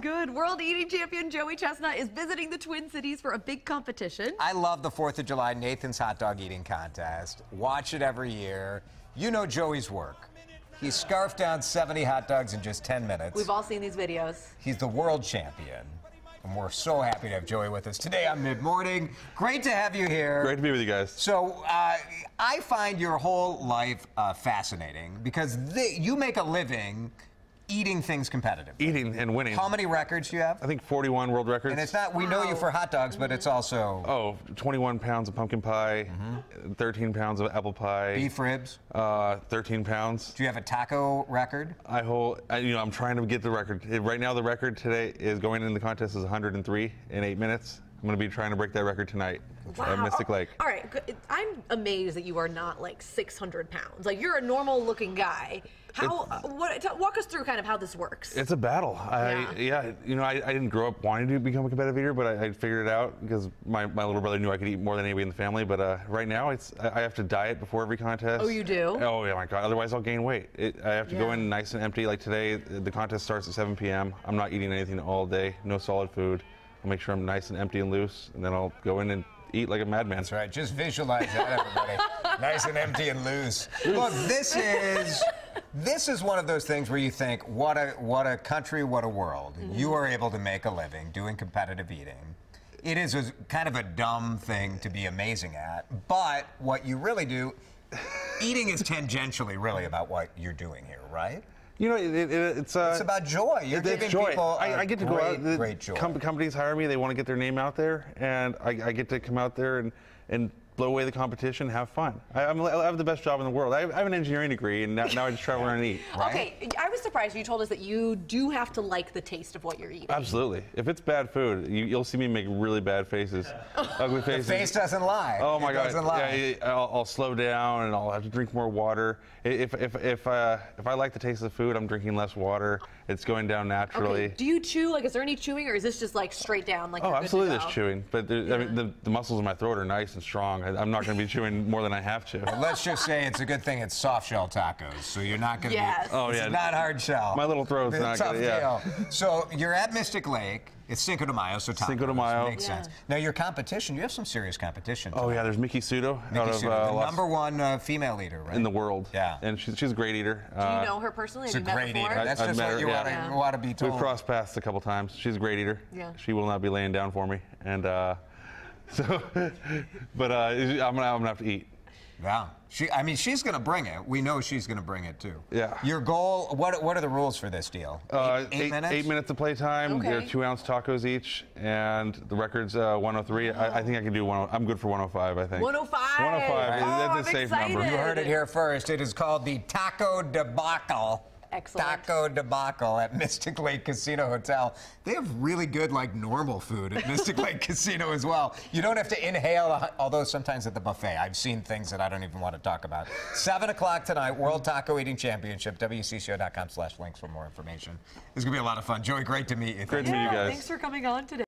good. World eating champion Joey Chestnut is visiting the Twin Cities for a big competition. I love the 4th of July Nathan's Hot Dog Eating Contest. Watch it every year. You know Joey's work. He scarfed down 70 hot dogs in just 10 minutes. We've all seen these videos. He's the world champion. And we're so happy to have Joey with us today on Mid Morning. Great to have you here. Great to be with you guys. So, uh, I find your whole life uh, fascinating because th- you make a living eating things competitive. Eating and winning. How many records do you have? I think 41 world records. And it's not, we know you for hot dogs, but it's also Oh, 21 pounds of pumpkin pie, 13 pounds of apple pie, beef ribs. uh, 13 pounds. Do you have a taco record? I hold, I, you know, I'm trying to get the record. Right now, the record today is going in the contest is 103 in eight minutes. I'm going to be trying to break that record tonight at Mystic Oh, Lake. All right. I'm amazed that you are not like 600 pounds. Like you're a normal looking guy. How? uh, what? T- walk us through kind of how this works. It's a battle. I, yeah, you know, I, I didn't grow up wanting to become a competitive eater, but I, I figured it out because my, my little brother knew I could eat more than anybody in the family. But uh, right now, it's I have to diet before every contest. Oh, you do? Oh yeah, my God. Otherwise, I'll gain weight. It, I have to go in nice and empty. Like today, the contest starts at 7 p.m. I'm not eating anything all day. No solid food. I'll make sure I'm nice and empty and loose, and then I'll go in and eat like a madman. That's right. Just visualize that, everybody. nice and empty and loose. Look, this is this is one of those things where you think, what a what a country, what a world. Mm-hmm. You are able to make a living doing competitive eating. It is a, kind of a dumb thing to be amazing at, but what you really do, eating is tangentially really about what you're doing here, right? You know, it, it, it's uh, It's about joy. You're giving joy. people I get to great, go out. the great joy. com- companies hire me. They want to get their name out there, and I, I get to come out there and, and blow away the competition, have fun. I, I'm, I have the best job in the world. I have, I have an engineering degree, and now, now I just travel around and eat. right? Okay, I was surprised you told us that you do have to like the taste of what you're eating. Absolutely. If it's bad food, you, you'll see me make really bad faces, ugly the faces. face doesn't lie. Oh my it God! Doesn't lie. Yeah, yeah, I'll, I'll slow down and I'll have to drink more water. If if if uh, if I like the taste of the food, I'm drinking less water. It's going down naturally. Okay. Do you chew? Like, is there any chewing, or is this just like straight down? Like, Oh, you're good to absolutely, there's chewing, but there, I mean, the, the muscles in my throat are nice and strong. I, I'm not going to be chewing more than I have to. Let's just say it's a good thing it's soft shell tacos, so you're not going to Yes. be. Oh, it's yeah. not hard shell. My little throat's It's not tough gonna- yeah. deal. So you're at Mystic Lake. It's Cinco de Mayo, so tacos. Cinco de Mayo. Makes Yeah. sense. Now your competition, you have some serious competition. Oh yeah, there's Miki Sudo Nikki out of Sudo, uh, the Las- number one uh, female eater, right? in the world. Yeah. and she's, she's a great eater. Do you know her personally? It's Have a great before? eater. That's I've just what her, you want to Yeah. want to be told. We've crossed paths a couple times. She's a great eater. Yeah. She will not be laying down for me, and uh, so, but uh, I'm gonna I'm gonna have to eat. Yeah. She, I mean, she's going to bring it. We know she's going to bring it too. Yeah. Your goal. What What are the rules for this deal? Uh, eight, minutes. Eight minutes of playtime. They're Okay. two ounce tacos each, and the record's uh, 103. I, I think I can do one. I'm good for 105. I think. 105. 105. Oh, That's I'm a safe excited. number. You heard it here first. It is called the Taco Debacle. Excellent. Taco Debacle at Mystic Lake Casino Hotel. They have really good, like, normal food at Mystic Lake Casino as well. You don't have to inhale, uh, although sometimes at the buffet, I've seen things that I don't even want to talk about. 7 o'clock tonight, World Taco Eating Championship, WCCO.com slash links for more information. This is going to be a lot of fun. Joey, great to meet you. Great to meet you guys. Thanks for coming on today.